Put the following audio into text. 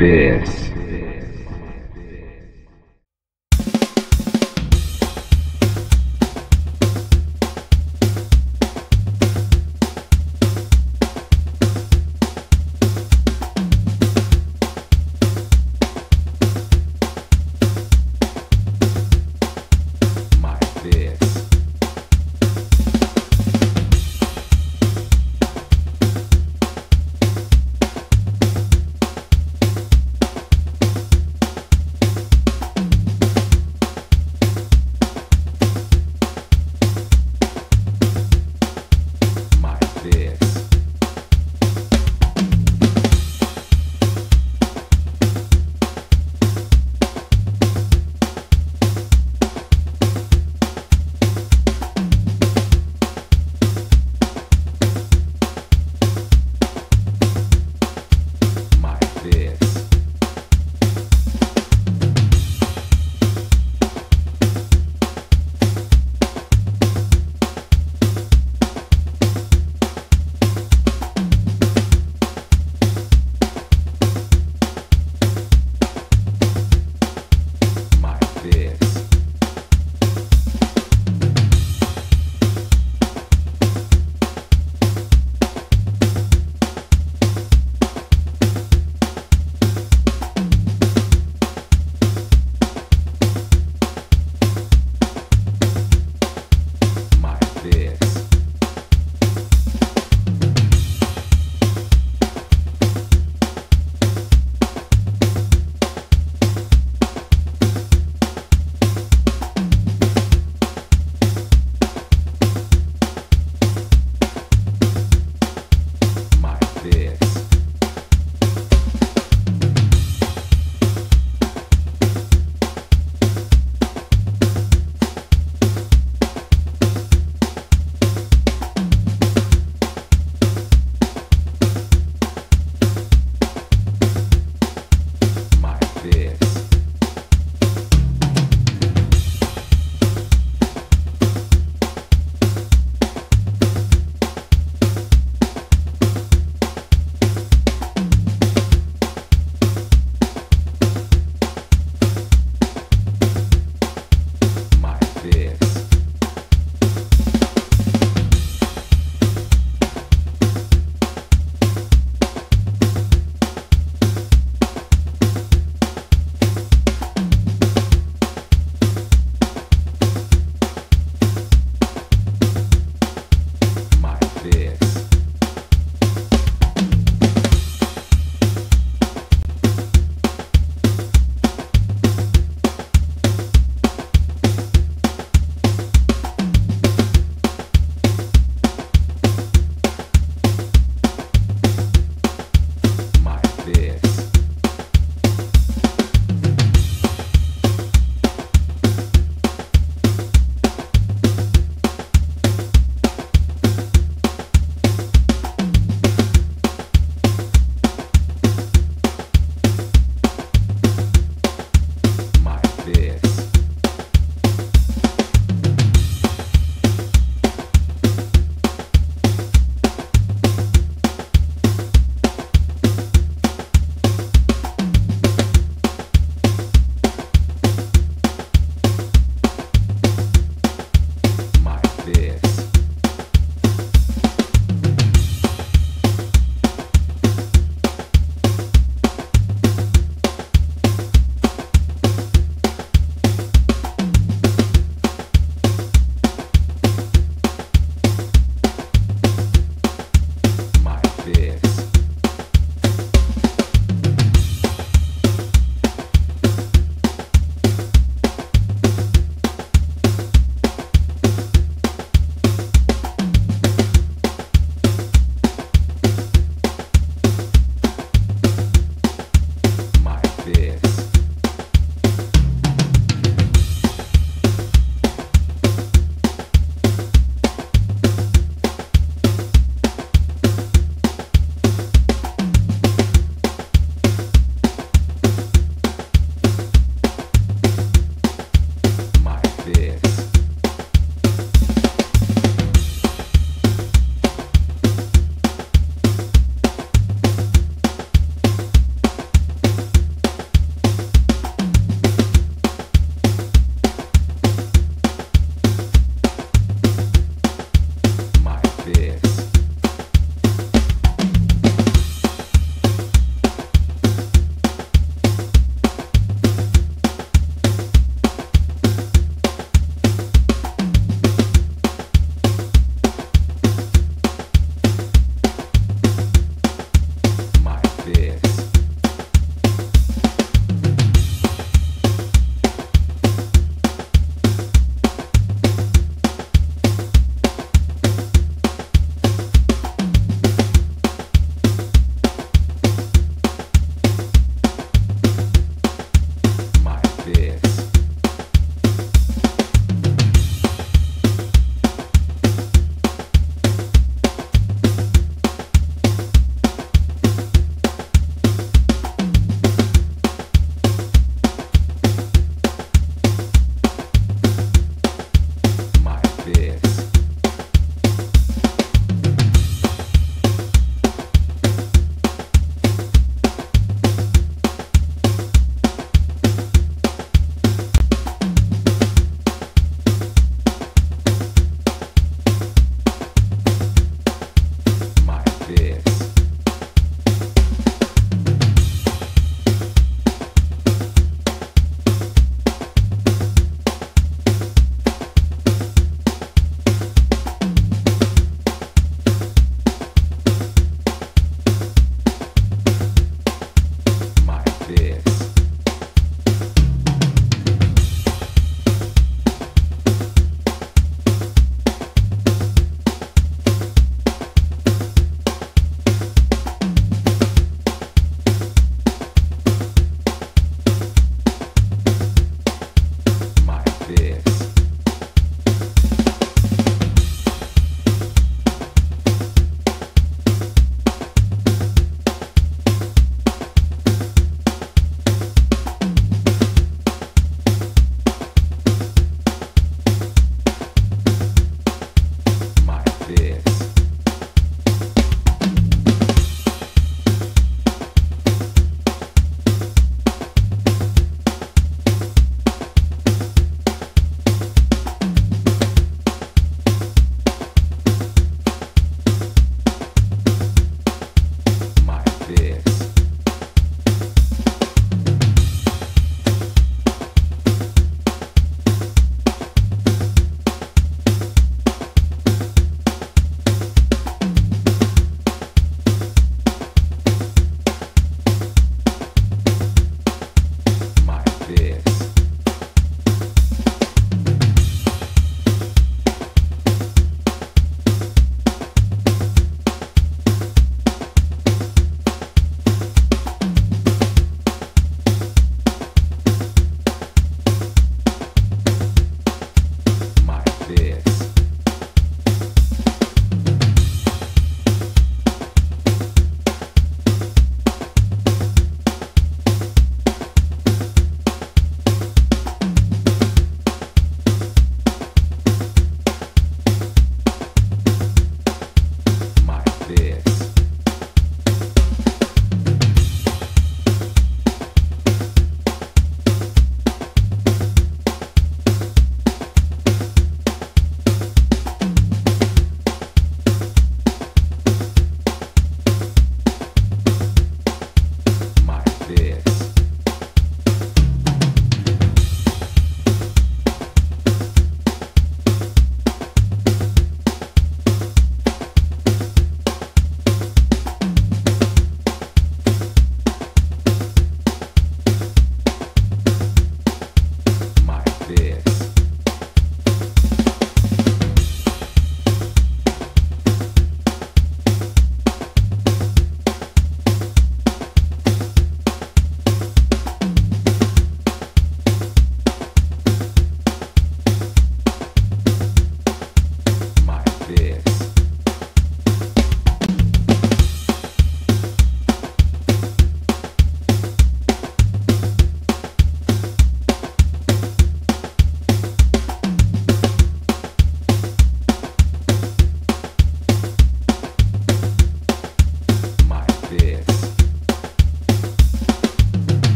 this.